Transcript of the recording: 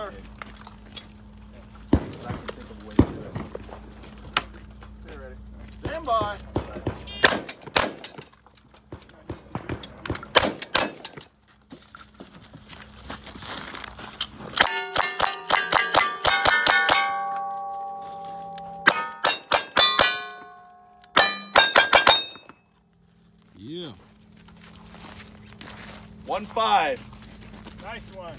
sir. Stay ready. Stand by. Yeah. One five. Nice one.